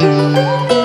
Música